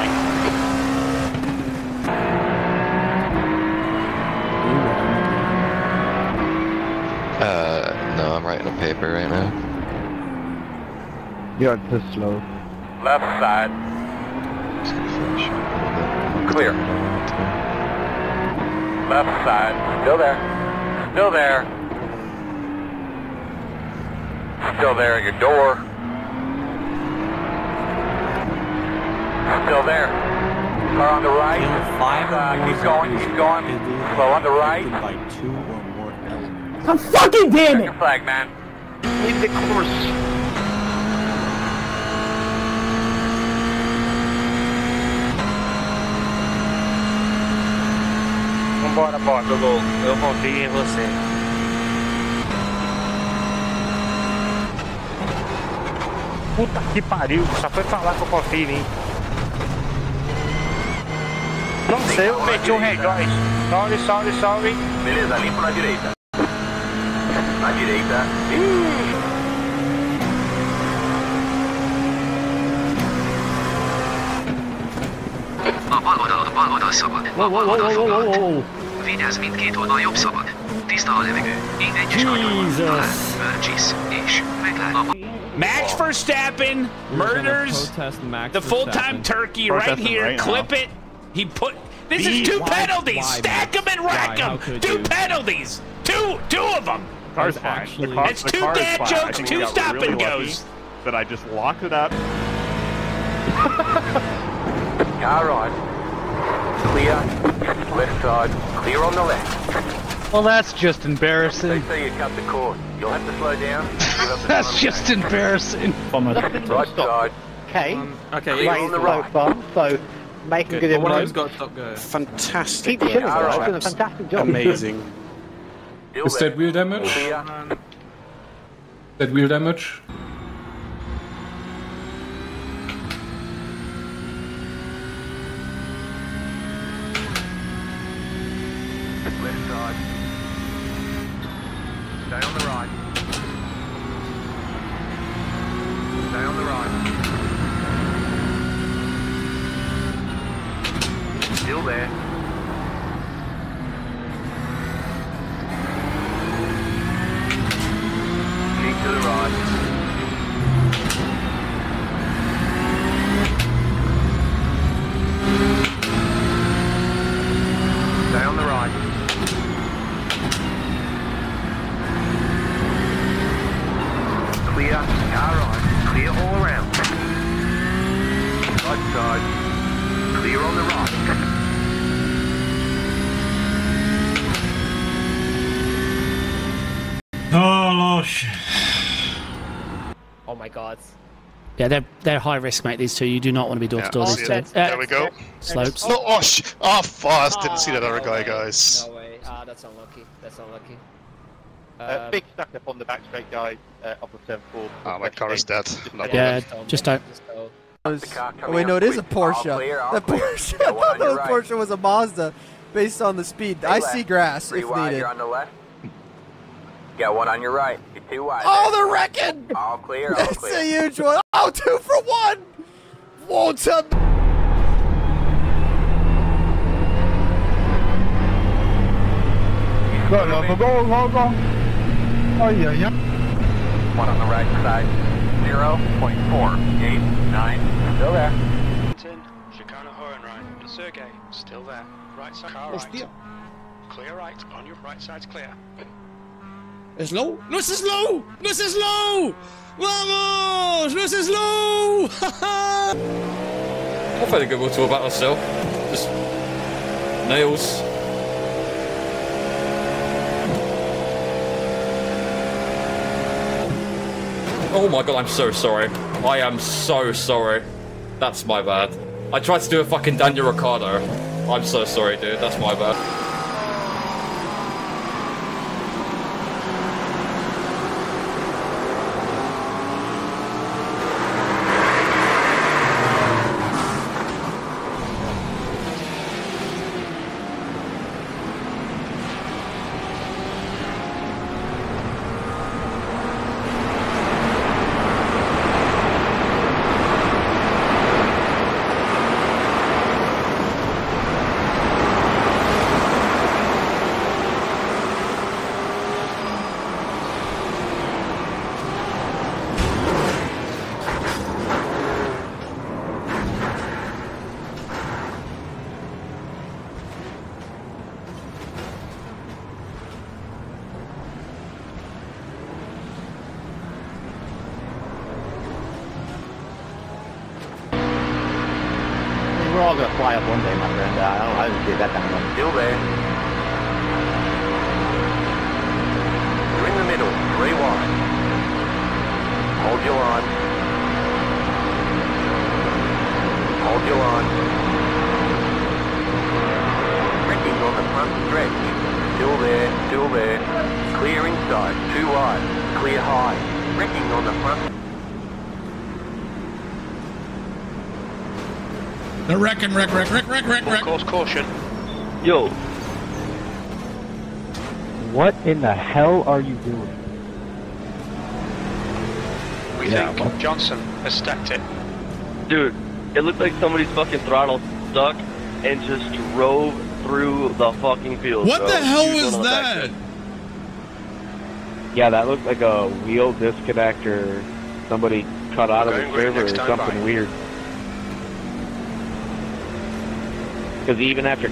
right. Uh, no, I'm writing a paper right now. You're too slow. Left side. Clear. Left side. Still there. Still there. Still there. Your door. Still there. Car on the right. Five Uh, keep going, keep going. Slow on the right. by two or more elements. God fucking damn it! flag, man. Leave the course. Vambora, bota, Gol. Eu confio em você. Puta que pariu, só foi falar que eu confio em mim. Não sei, eu meti um rejoice. Sorry, sorry, sorry. Beleza, limpo na direita. Na direita. A bal oldal, a bal oldal szabad. A bal oldal foglalt. Vigyázz mindkét oldal jobb szabad. Tiszta a levegő. Mindegy is nagyon. Talán, Bölcsész. És meglát a Max Verstappen murders the full-time turkey right here. right now. Clip it. He put. This is two why- penalties. why, Stack them and rack them. Two you? penalties. Two, two of them. Car's fine. actually- the car, It's two car dad jokes, two stop really and lucky goes. That I just locked it up. Car on. Clear. Left side. Clear on the left. Well, that's just They embarrassing. say you cut the cord. You'll have to slow down. You'll have to That's slow just embarrassing. Right side. Okay. Okay, Clear on the so right. far, so making good One of them's got to stop going. Fantastic. Keep Yeah, us. alright. Doing a fantastic job. Amazing. Is that wheel damage? Clear. Uh, that wheel damage? Left side. Stay on the right. Stay on the right. Still there. Keep to the right. Stay on the right. Clear, car right, clear all around. Right side, clear on the right. Oh my god. Yeah, they're they're high risk, mate. These two. You do not want to be door to door. Yeah, These two. it. There we go. Slopes. No, oh, sh- oh, fast. Didn't see that other guy, guys. No way. Ah, that's unlucky. That's unlucky. Uh, big stuck up on the back straight guy uh, off of turn four. Oh, my car is dead. Not Yeah, bad. just don't. The car Oh wait, no, it is a quick. All Porsche. clear, all That clear. Porsche, I thought your the right. Porsche was a Mazda, based on the speed. Stay I left. see grass Three if wide, needed. you're on the left. Got one on your right. You're two wide. Oh, there. they're wrecking! All clear, all That's clear. a huge one. Oh, two for one. What a Go, go, go, go, go, go. Oh, yeah, yeah. One on the right side. Zero point four eight nine. Still there. Ten, Chicana Hohenrain, Sergey, still there. Right side, car right. Clear right, on your right side's clear. Slow? No es slow! No es slow! Vamos! No es slow! I felt good we'll talk about myself. Just nails. Oh my god, I'm so sorry. I am so sorry. That's my bad. I tried to do a fucking Daniel Ricciardo. I'm so sorry, dude. That's my bad. Fly up one day, my friend. Uh, I don't know. That down. Still there. You're in the middle, three wide. Hold your line. Hold your line. Wrecking on the front stretch. Still there, still there. Clear inside, too wide. Clear high. Wrecking on the front. The wrecking, wreck, wreck, wreck, wreck, wreck, wreck. Course caution. Yo. What in the hell are you doing? We Yeah, think Johnson has stacked it. Dude, it looked like somebody's fucking throttle stuck and just drove through the fucking field. What bro. the hell He was that? Yeah, that looked like a wheel disconnect or somebody cut out of the Going right server or next time something by. weird. Because even after